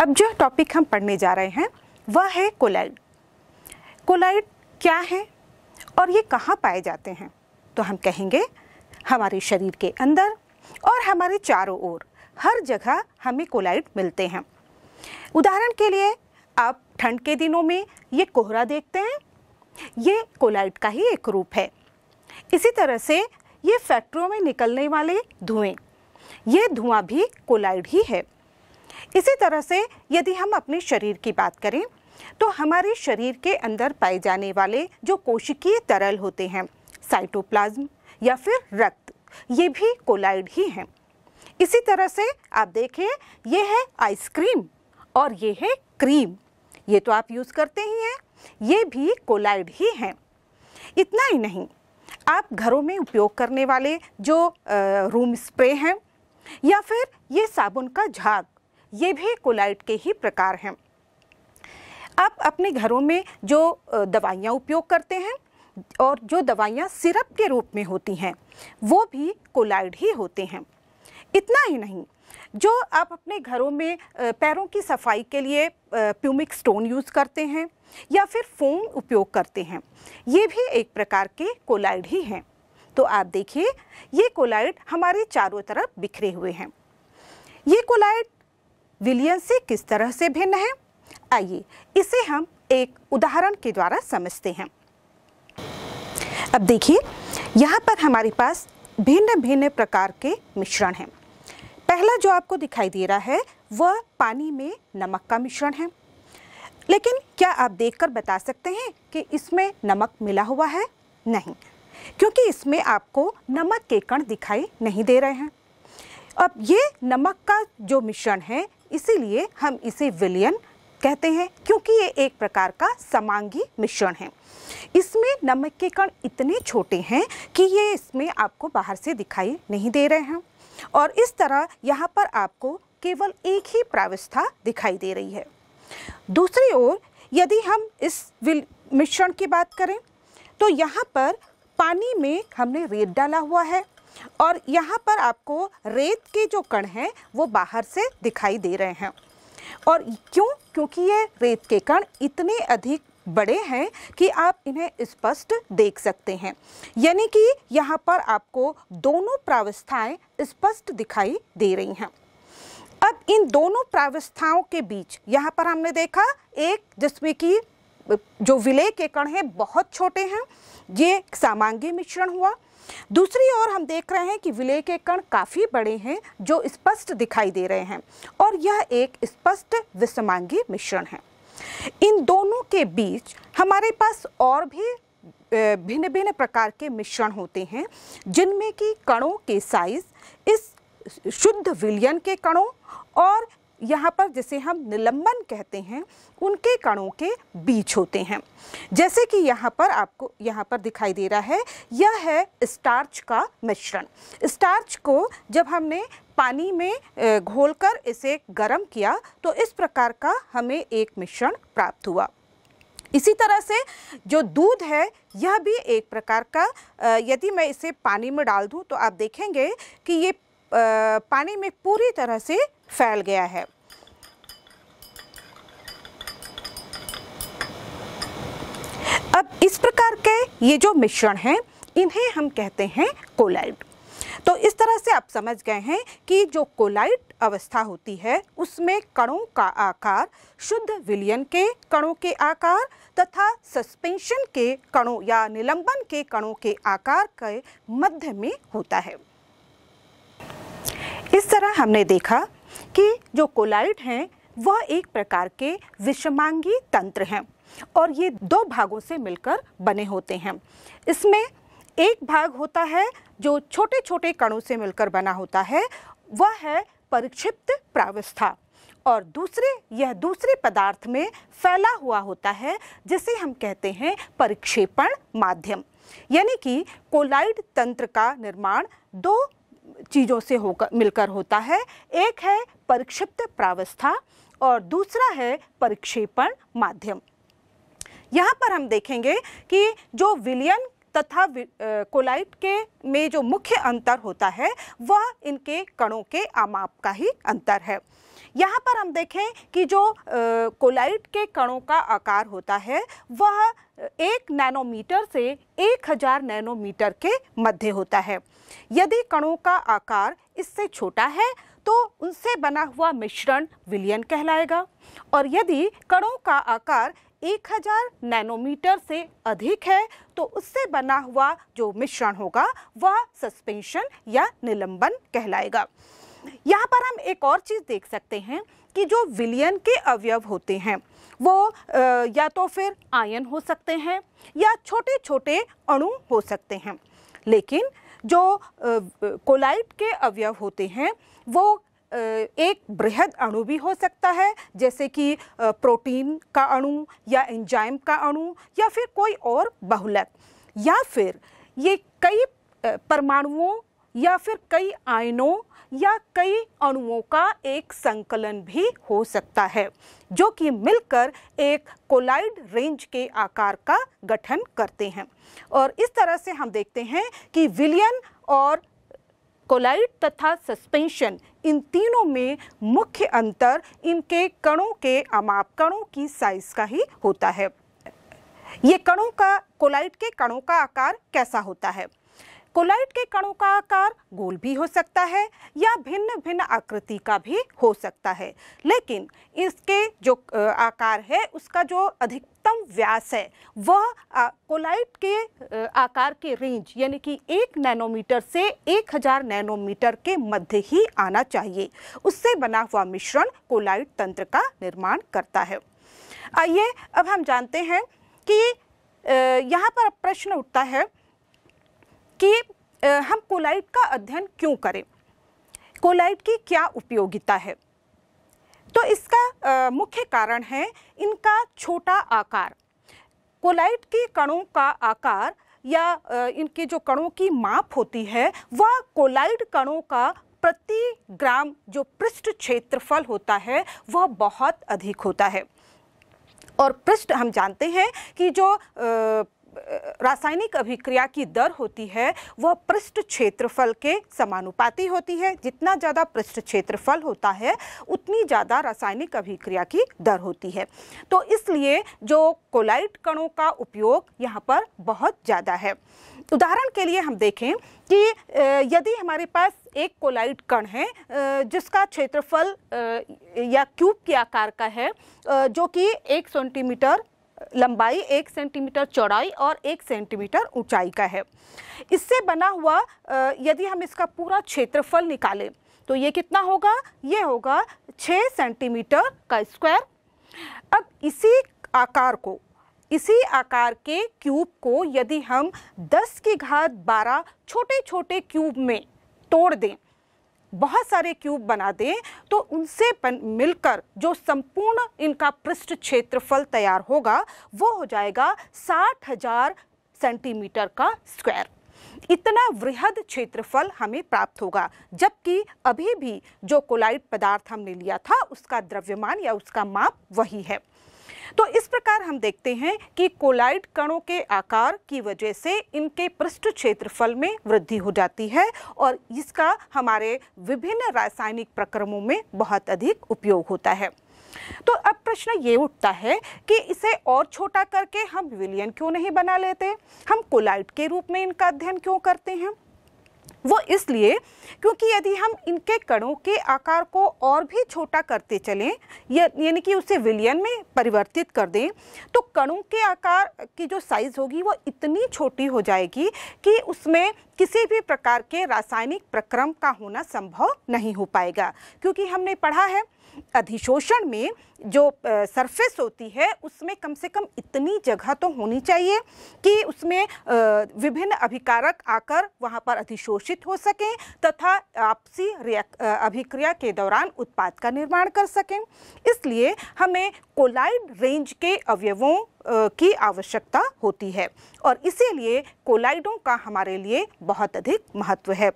अब जो टॉपिक हम पढ़ने जा रहे हैं, वह है कोलाइड। कोलाइड क्या है और ये कहाँ पाए जाते हैं? तो हम कहेंगे हमारे शरीर के अंदर और हमारे चारों ओर। हर जगह हमें कोलाइड मिलते हैं। उदाहरण के लिए, आप ठंड के दिनों में ये कोहरा देखते हैं? ये कोलाइड का ही एक रूप है। इसी तरह से ये फैक्ट्रियों में निकलने वाले धुएँ, ये धुआँ भी कोलाइड ही है। इसी तरह से यदि हम अपने शरीर की बात करें तो हमारे शरीर के अंदर पाए जाने वाले जो कोशिकीय तरल होते हैं साइटोप्लाज्म या फिर रक्त, ये भी कोलाइड ही हैं। इसी तरह से आप देखिए ये है आइसक्रीम और ये है क्रीम ये तो आप यूज़ करते ही हैं, ये भी कोलाइड ही हैं। इतना ही नहीं, आप घरों में उपयोग करने वाले जो रूम स्प्रे हैं या फिर ये साबुन का झाग ये भी कोलाइट के ही प्रकार हैं। आप अपने घरों में जो दवाइयाँ उपयोग करते हैं और जो दवाइयाँ सिरप के रूप में होती हैं, वो भी कोलाइड ही होते हैं। इतना ही नहीं, जो आप अपने घरों में पैरों की सफ़ाई के लिए प्यूमिक स्टोन यूज़ करते हैं या फिर फोम उपयोग करते हैं, ये भी एक प्रकार के कोलाइड ही हैं। तो आप देखिए, ये कोलाइड हमारे चारों तरफ़ बिखरे हुए हैं। ये कोलाइड विलियन से किस तरह से भिन्न है? आइए, इसे हम एक उदाहरण के द्वारा समझते हैं। अब देखिए, यहाँ पर हमारे पास भिन्न भिन्न प्रकार के मिश्रण हैं। पहला जो आपको दिखाई दे रहा है, वह पानी में नमक का मिश्रण है। लेकिन क्या आप देखकर बता सकते हैं कि इसमें नमक मिला हुआ है? नहीं, क्योंकि इसमें आपको नमक के कण दिखाई नहीं दे रहे हैं। अब ये नमक का जो मिश्रण है इसीलिए हम इसे विलियन कहते हैं, क्योंकि ये एक प्रकार का समांगी मिश्रण है। इसमें नमक के कण इतने छोटे हैं कि ये इसमें आपको बाहर से दिखाई नहीं दे रहे हैं। और इस तरह यहाँ पर आपको केवल एक ही प्रावस्था दिखाई दे रही है। दूसरी ओर, यदि हम इस मिश्रण की बात करें तो यहाँ पर पानी में हमने रेत डाला हुआ है। और यहाँ पर आपको रेत के जो कण हैं, वो बाहर से दिखाई दे रहे हैं। और क्यों? क्योंकि ये रेत के कण इतने अधिक बड़े हैं कि आप इन्हें स्पष्ट देख सकते हैं। यानी कि यहाँ पर आपको दोनों प्रावस्थाएँ स्पष्ट दिखाई दे रही हैं। अब इन दोनों प्रावस्थाओं के बीच यहाँ पर हमने देखा, एक जिसमें कि जो विलय के कण हैं, बहुत छोटे हैं। ये सामांगी मिश्रण हुआ। दूसरी ओर हम देख रहे हैं कि विलय के कण काफ़ी बड़े हैं, जो स्पष्ट दिखाई दे रहे हैं, और यह एक स्पष्ट विषमांगी मिश्रण है। इन दोनों के बीच हमारे पास और भी भिन्न भिन्न प्रकार के मिश्रण होते हैं, जिनमें कि कणों के साइज़ इस शुद्ध विलयन के कणों और यहाँ पर जिसे हम निलंबन कहते हैं, उनके कणों के बीच होते हैं। जैसे कि यहाँ पर आपको, यहाँ पर दिखाई दे रहा है, यह है स्टार्च का मिश्रण। स्टार्च को जब हमने पानी में घोलकर इसे गर्म किया तो इस प्रकार का हमें एक मिश्रण प्राप्त हुआ। इसी तरह से जो दूध है, यह भी एक प्रकार का यदि मैं इसे पानी में डाल दूँ तो आप देखेंगे कि ये पानी में पूरी तरह से फैल गया है। अब इस प्रकार के ये जो मिश्रण हैं, इन्हें हम कहते हैं कोलाइड। तो इस तरह से आप समझ गए हैं कि जो कोलाइड अवस्था होती है, उसमें कणों का आकार, शुद्ध विलियन के कणों के आकार तथा सस्पेंशन के कणों या निलंबन के कणों के आकार के मध्य में होता है। इस तरह हमने देखा कि जो कोलाइड हैं, वह एक प्रकार के विषमांगी तंत्र हैं और ये दो भागों से मिलकर बने होते हैं। इसमें एक भाग होता है जो छोटे छोटे कणों से मिलकर बना होता है, वह है परिक्षिप्त प्रावस्था और दूसरे, यह दूसरे पदार्थ में फैला हुआ होता है, जिसे हम कहते हैं परिक्षेपण माध्यम। यानी कि कोलाइड तंत्र का निर्माण दो चीज़ों से होकर, मिलकर होता है। एक है परिक्षिप्त प्रावस्था और दूसरा है परिक्षेपण माध्यम। यहाँ पर हम देखेंगे कि जो विलियन तथा कोलाइट के में जो मुख्य अंतर होता है, वह इनके कणों के आमाप का ही अंतर है। यहाँ पर हम देखें कि जो कोलाइट के कणों का आकार होता है, वह एक नैनोमीटर से एक हज़ार नैनोमीटर के मध्य होता है। यदि कणों का आकार इससे छोटा है तो उनसे बना हुआ मिश्रण विलियन कहलाएगा। और यदि कणों का आकार 1000 नैनोमीटर से अधिक है तो उससे बना हुआ जो मिश्रण होगा, वह सस्पेंशन या निलंबन कहलाएगा। यहाँ पर हम एक और चीज़ देख सकते हैं कि जो विलियन के अवयव होते हैं, वो या तो फिर आयन हो सकते हैं या छोटे छोटे अणु हो सकते हैं। लेकिन जो कोलाइट के अवयव होते हैं, वो एक बृहद अणु भी हो सकता है, जैसे कि प्रोटीन का अणु या एंजाइम का अणु या फिर कोई और बहुलक। या फिर ये कई परमाणुओं या फिर कई आयनों या कई अणुओं का एक संकलन भी हो सकता है, जो कि मिलकर एक कोलाइड रेंज के आकार का गठन करते हैं। और इस तरह से हम देखते हैं कि विलियन और कोलाइड तथा सस्पेंशन इन तीनों में मुख्य अंतर इनके कणों के अमाप कणों की साइज़ का ही होता है। ये कणों का, कोलाइड के कणों का आकार कैसा होता है? कोलाइट के कणों का आकार गोल भी हो सकता है या भिन्न भिन्न आकृति का भी हो सकता है। लेकिन इसके जो आकार है, उसका जो अधिकतम व्यास है, वह कोलाइट के आकार के रेंज यानी कि एक नैनोमीटर से एक हज़ार नैनोमीटर के मध्य ही आना चाहिए। उससे बना हुआ मिश्रण कोलाइट तंत्र का निर्माण करता है। आइए, अब हम जानते हैं कि यहाँ पर प्रश्न उठता है कि हम कोलाइट का अध्ययन क्यों करें? कोलाइट की क्या उपयोगिता है? तो इसका मुख्य कारण है इनका छोटा आकार। कोलाइट के कणों का आकार या इनके जो कणों की माप होती है, वह कोलाइड कणों का प्रति ग्राम जो पृष्ठ क्षेत्रफल होता है, वह बहुत अधिक होता है। और पृष्ठ हम जानते हैं कि जो रासायनिक अभिक्रिया की दर होती है, वह पृष्ठ क्षेत्रफल के समानुपाती होती है। जितना ज़्यादा पृष्ठ क्षेत्रफल होता है, उतनी ज़्यादा रासायनिक अभिक्रिया की दर होती है। तो इसलिए जो कोलाइट कणों का उपयोग यहाँ पर बहुत ज़्यादा है। उदाहरण के लिए हम देखें कि यदि हमारे पास एक कोलाइट कण है जिसका क्षेत्रफल या क्यूब के आकार का है जो कि एक सेंटीमीटर लंबाई एक सेंटीमीटर चौड़ाई और एक सेंटीमीटर ऊंचाई का है। इससे बना हुआ यदि हम इसका पूरा क्षेत्रफल निकालें तो ये कितना होगा? ये होगा छः सेंटीमीटर का स्क्वायर। अब इसी आकार को, इसी आकार के क्यूब को यदि हम 10 की घात 12 छोटे छोटे क्यूब में तोड़ दें बहुत सारे क्यूब बना दें तो उनसे मिलकर जो संपूर्ण इनका पृष्ठ क्षेत्रफल तैयार होगा, वो हो जाएगा साठ हज़ार सेंटीमीटर का स्क्वायर। इतना वृहद क्षेत्रफल हमें प्राप्त होगा, जबकि अभी भी जो कोलाइट पदार्थ हमने लिया था, उसका द्रव्यमान या उसका माप वही है। तो इस प्रकार हम देखते हैं कि कोलाइड कणों के आकार की वजह से इनके पृष्ठ क्षेत्रफल में वृद्धि हो जाती है और इसका हमारे विभिन्न रासायनिक प्रक्रमों में बहुत अधिक उपयोग होता है। तो अब प्रश्न ये उठता है कि इसे और छोटा करके हम विलियन क्यों नहीं बना लेते? हम कोलाइट के रूप में इनका अध्ययन क्यों करते हैं? वो इसलिए क्योंकि यदि हम इनके कणों के आकार को और भी छोटा करते चलें यानी कि उसे विलियन में परिवर्तित कर दें तो कणों के आकार की जो साइज़ होगी वो इतनी छोटी हो जाएगी कि उसमें किसी भी प्रकार के रासायनिक प्रक्रम का होना संभव नहीं हो पाएगा। क्योंकि हमने पढ़ा है अधिशोषण में जो सरफेस होती है, उसमें कम से कम इतनी जगह तो होनी चाहिए कि उसमें विभिन्न अभिकारक आकर वहाँ पर अधिशोषित हो सकें तथा आपसी अभिक्रिया के दौरान उत्पाद का निर्माण कर सकें। इसलिए हमें कोलाइड रेंज के अवयवों की आवश्यकता होती है और इसीलिए कोलाइडों का हमारे लिए बहुत अधिक महत्व है।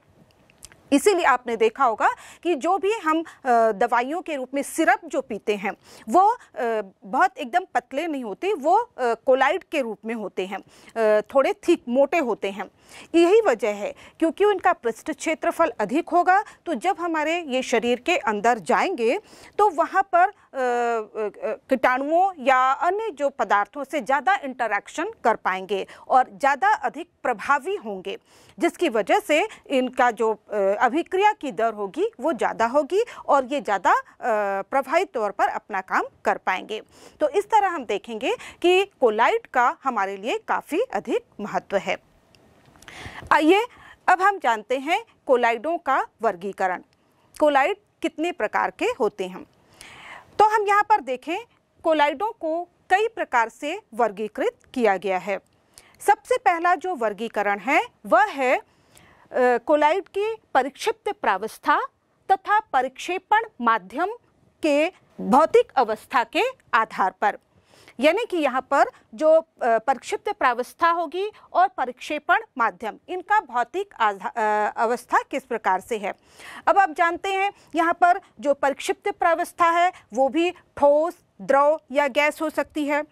इसीलिए आपने देखा होगा कि जो भी हम दवाइयों के रूप में सिरप जो पीते हैं, वो बहुत एकदम पतले नहीं होते, वो कोलाइड के रूप में होते हैं थोड़े थिक मोटे होते हैं। यही वजह है, क्योंकि उनका पृष्ठ क्षेत्रफल अधिक होगा तो जब हमारे ये शरीर के अंदर जाएँगे तो वहाँ पर कीटाणुओं या अन्य जो पदार्थों से ज़्यादा इंटरेक्शन कर पाएँगे और ज़्यादा अधिक प्रभावी होंगे, जिसकी वजह से इनका जो अभिक्रिया की दर होगी वो ज़्यादा होगी और ये ज़्यादा प्रभावी तौर पर अपना काम कर पाएँगे। तो इस तरह हम देखेंगे कि कोलाइट का हमारे लिए काफ़ी अधिक महत्व है। आइए अब हम जानते हैं कोलाइडों का वर्गीकरण। कोलाइड कितने प्रकार के होते हैं? तो हम यहाँ पर देखें, कोलाइडों को कई प्रकार से वर्गीकृत किया गया है। सबसे पहला जो वर्गीकरण है, वह है कोलाइड की परिक्षिप्त प्रावस्था तथा परिक्षेपण माध्यम के भौतिक अवस्था के आधार पर। यानी कि यहाँ पर जो परिक्षिप्त प्रावस्था होगी और परिक्षेपण माध्यम, इनका भौतिक अवस्था किस प्रकार से है? अब आप जानते हैं, यहाँ पर जो परिक्षिप्त प्रावस्था है, वो भी ठोस, द्रव या गैस हो सकती है।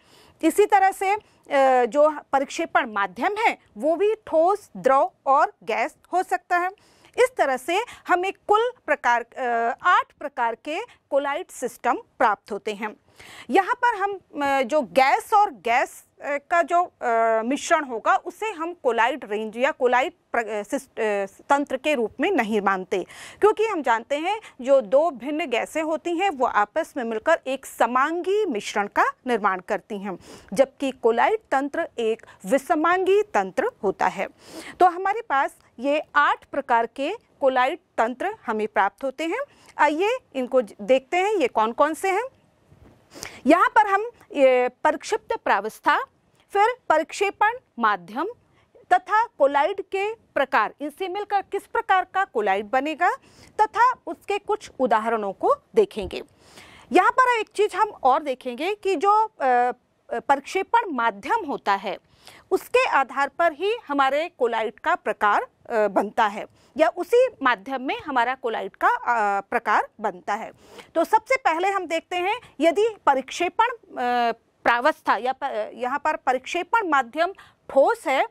इसी तरह से जो परिक्षेपण माध्यम है, वो भी ठोस, द्रव और गैस हो सकता है। इस तरह से हमें कुल प्रकार आठ प्रकार के कोलाइट सिस्टम प्राप्त होते हैं। यहाँ पर हम जो गैस और गैस का जो मिश्रण होगा, उसे हम कोलाइड रेंज या कोलाइड तंत्र के रूप में नहीं मानते। क्योंकि हम जानते हैं, जो दो भिन्न गैसें होती हैं, वो आपस में मिलकर एक समांगी मिश्रण का निर्माण करती हैं, जबकि कोलाइड तंत्र एक विसमांगी तंत्र होता है। तो हमारे पास ये आठ प्रकार के कोलाइड तंत्र हमें प्राप्त होते हैं। आइए इनको देखते हैं, ये कौन कौन से हैं? यहाँ पर हम परिक्षिप्त प्रावस्था, फिर परिक्षेपण माध्यम तथा कोलाइड के प्रकार इनसे मिलकर किस प्रकार का कोलाइड बनेगा तथा उसके कुछ उदाहरणों को देखेंगे। यहाँ पर एक चीज़ हम और देखेंगे कि जो प्रक्षेपण माध्यम होता है, उसके आधार पर ही हमारे कोलाइड का प्रकार बनता है। या उसी माध्यम में हमारा कोलाइट का प्रकार बनता है। तो सबसे पहले हम देखते हैं, यदि परिक्षेपण प्रावस्था या यहाँ पर परिक्षेपण माध्यम ठोस है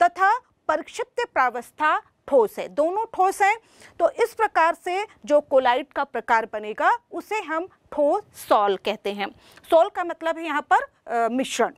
तथा परिक्षिप्त प्रावस्था ठोस है, दोनों ठोस हैं तो इस प्रकार से जो कोलाइट का प्रकार बनेगा, उसे हम ठोस सॉल कहते हैं। सॉल का मतलब है यहाँ पर मिश्रण।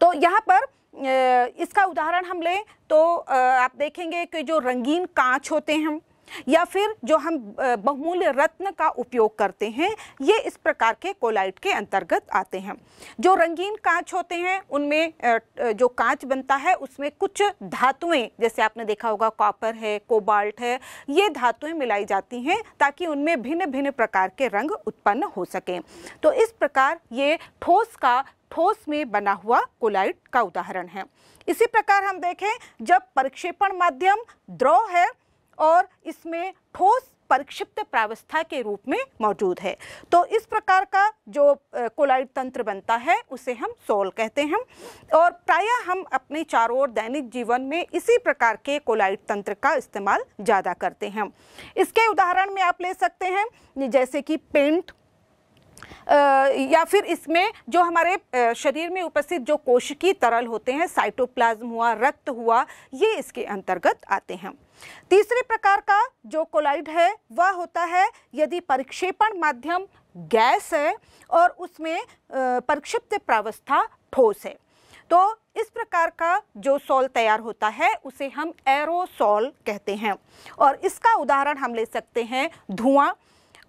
तो यहाँ पर इसका उदाहरण हम लें तो आप देखेंगे कि जो रंगीन कांच होते हैं या फिर जो हम बहुमूल्य रत्न का उपयोग करते हैं, ये इस प्रकार के कोलाइट के अंतर्गत आते हैं। जो रंगीन कांच होते हैं, उनमें जो कांच बनता है, उसमें कुछ धातुएँ, जैसे आपने देखा होगा, कॉपर है, कोबाल्ट है, ये धातुएँ मिलाई जाती हैं ताकि उनमें भिन्न भिन्न प्रकार के रंग उत्पन्न हो सकें। तो इस प्रकार ये ठोस का ठोस में बना हुआ कोलाइड का उदाहरण है। इसी प्रकार हम देखें, जब परिक्षेपण माध्यम द्रव है और इसमें ठोस परिक्षिप्त प्रावस्था के रूप में मौजूद है तो इस प्रकार का जो कोलाइड तंत्र बनता है, उसे हम सोल कहते हैं। और प्रायः हम अपने चारों ओर दैनिक जीवन में इसी प्रकार के कोलाइड तंत्र का इस्तेमाल ज़्यादा करते हैं। इसके उदाहरण में आप ले सकते हैं, जैसे कि पेंट या फिर इसमें जो हमारे शरीर में उपस्थित जो कोशिकी तरल होते हैं साइटोप्लाज्म हुआ, रक्त हुआ, ये इसके अंतर्गत आते हैं। तीसरे प्रकार का जो कोलाइड है, वह होता है यदि परिक्षेपण माध्यम गैस है और उसमें परिक्षिप्त प्रावस्था ठोस है। तो इस प्रकार का जो सॉल तैयार होता है, उसे हम एरोसॉल कहते हैं। और इसका उदाहरण हम ले सकते हैं धुआँ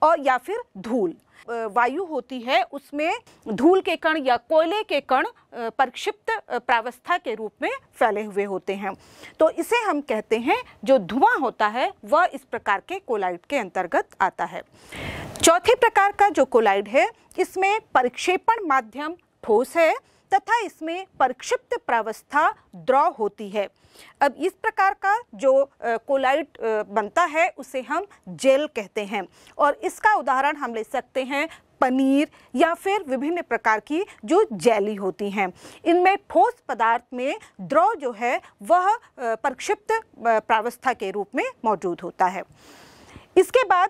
और या फिर धूल। वायु होती है, उसमें धूल के कण या कोयले के कण प्रक्षिप्त प्रावस्था के रूप में फैले हुए होते हैं। तो इसे हम कहते हैं, जो धुआँ होता है, वह इस प्रकार के कोलाइड के अंतर्गत आता है। चौथे प्रकार का जो कोलाइड है, इसमें परिक्षेपण माध्यम ठोस है तथा इसमें प्रक्षिप्त प्रावस्था द्रव होती है। अब इस प्रकार का जो कोलाइट बनता है, उसे हम जेल कहते हैं। और इसका उदाहरण हम ले सकते हैं पनीर या फिर विभिन्न प्रकार की जो जेली होती हैं। इनमें ठोस पदार्थ में द्रव जो है, वह प्रक्षिप्त प्रावस्था के रूप में मौजूद होता है। इसके बाद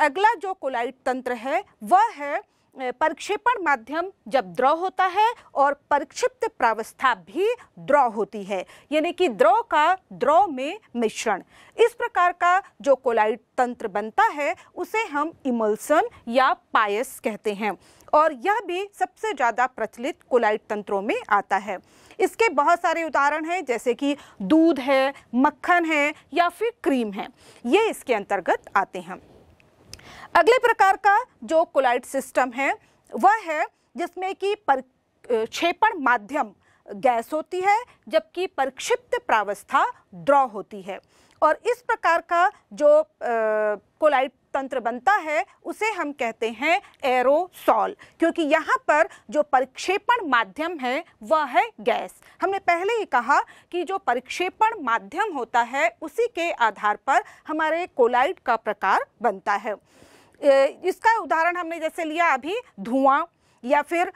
अगला जो कोलाइट तंत्र है, वह है प्रक्षेपण माध्यम जब द्रव होता है और प्रक्षिप्त प्रावस्था भी द्रव होती है, यानी कि द्रव का द्रव में मिश्रण। इस प्रकार का जो कोलाइट तंत्र बनता है, उसे हम इमल्सन या पायस कहते हैं और यह भी सबसे ज़्यादा प्रचलित कोलाइट तंत्रों में आता है। इसके बहुत सारे उदाहरण हैं, जैसे कि दूध है, मक्खन है या फिर क्रीम है। ये इसके अंतर्गत आते हैं। अगले प्रकार का जो कोलाइट सिस्टम है, वह है जिसमें कि प्रक्षेपण माध्यम गैस होती है, जबकि प्रक्षिप्त प्रावस्था द्रव होती है। और इस प्रकार का जो कोलाइट तंत्र बनता है, उसे हम कहते हैं एरोसॉल, क्योंकि यहाँ पर जो परिक्षेपण माध्यम है, वह है गैस। हमने पहले ही कहा कि जो परिक्षेपण माध्यम होता है, उसी के आधार पर हमारे कोलाइट का प्रकार बनता है। इसका उदाहरण हमने जैसे लिया अभी, धुआँ या फिर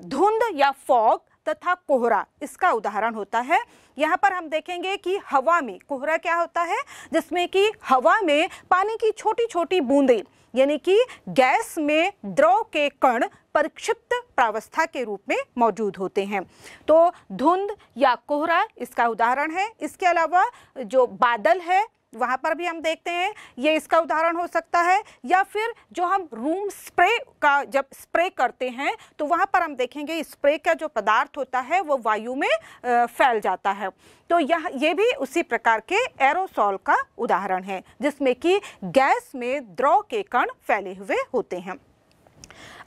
धुंध या फॉग तथा कोहरा, इसका उदाहरण होता है। यहाँ पर हम देखेंगे कि हवा में, कोहरा क्या होता है? जिसमें कि हवा में पानी की छोटी छोटी बूंदें, यानी कि गैस में द्रव के कण परिक्षिप्त प्रावस्था के रूप में मौजूद होते हैं। तो धुंध या कोहरा, इसका उदाहरण है। इसके अलावा जो बादल है वहाँ पर भी हम देखते हैं, ये इसका उदाहरण हो सकता है, या फिर जो हम रूम स्प्रे का जब स्प्रे करते हैं तो वहाँ पर हम देखेंगे स्प्रे का जो पदार्थ होता है, वो वायु में फैल जाता है। तो यह, ये भी उसी प्रकार के एरोसॉल का उदाहरण है, जिसमें कि गैस में द्रव के कण फैले हुए होते हैं।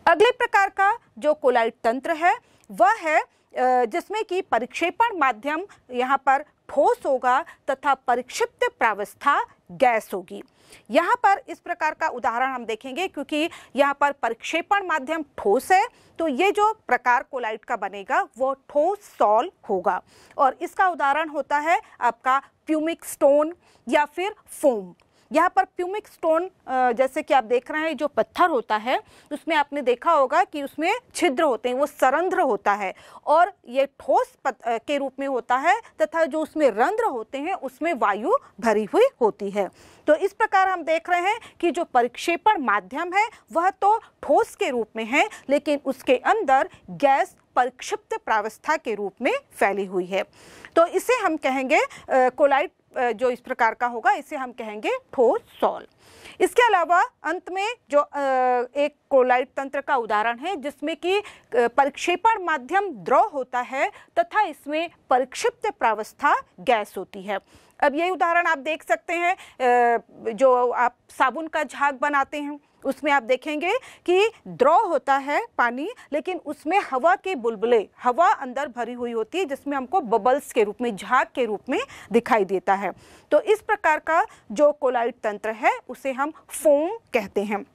अगले प्रकार का जो कोलाइट तंत्र है, वह है जिसमें कि परिक्षेपण माध्यम यहाँ पर ठोस होगा तथा परिक्षिप्त प्रावस्था गैस होगी। यहाँ पर इस प्रकार का उदाहरण हम देखेंगे क्योंकि यहाँ पर परिक्षेपण माध्यम ठोस है तो ये जो प्रकार कोलाइट का बनेगा, वो ठोस सॉल होगा। और इसका उदाहरण होता है आपका प्यूमिक स्टोन या फिर फोम। यहाँ पर प्यूमिक स्टोन जैसे कि आप देख रहे हैं, जो पत्थर होता है, उसमें आपने देखा होगा कि उसमें छिद्र होते हैं, वो सरंध्र होता है। और ये ठोस के रूप में होता है तथा जो उसमें रंध्र होते हैं, उसमें वायु भरी हुई होती है। तो इस प्रकार हम देख रहे हैं कि जो परिक्षेपण माध्यम है, वह तो ठोस के रूप में है, लेकिन उसके अंदर गैस परिक्षिप्त प्रावस्था के रूप में फैली हुई है। तो इसे हम कहेंगे कोलाइट जो इस प्रकार का होगा, इसे हम कहेंगे ठोस सॉल इसके अलावा अंत में जो एक कोलाइट तंत्र का उदाहरण है, जिसमें कि परिक्षेपण माध्यम द्रव होता है तथा इसमें परिक्षिप्त प्रावस्था गैस होती है। अब यही उदाहरण आप देख सकते हैं जो आप साबुन का झाग बनाते हैं। उसमें आप देखेंगे कि द्रव होता है पानी, लेकिन उसमें हवा के बुलबुले, हवा अंदर भरी हुई होती है, जिसमें हमको बबल्स के रूप में, झाग के रूप में दिखाई देता है। तो इस प्रकार का जो कोलाइट तंत्र है, उसे हम फोम कहते हैं।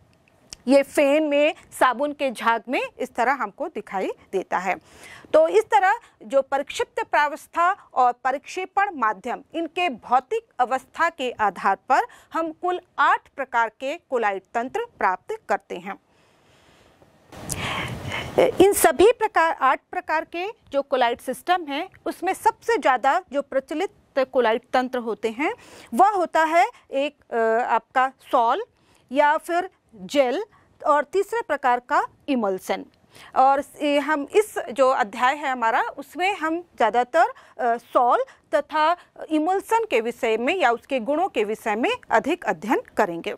ये फेन में, साबुन के झाग में इस तरह हमको दिखाई देता है। तो इस तरह जो परिक्षिप्त प्रावस्था और परिक्षेपण माध्यम इनके भौतिक अवस्था के आधार पर हम कुल आठ प्रकार के कोलाइट तंत्र प्राप्त करते हैं। इन सभी प्रकार, आठ प्रकार के जो कोलाइट सिस्टम हैं, उसमें सबसे ज़्यादा जो प्रचलित कोलाइट तंत्र होते हैं, वह होता है एक आपका सॉल या फिर जेल और तीसरे प्रकार का इमल्सन। और हम इस जो अध्याय है हमारा, उसमें हम ज़्यादातर सॉल तथा इमोल्सन के विषय में या उसके गुणों के विषय में अधिक अध्ययन करेंगे।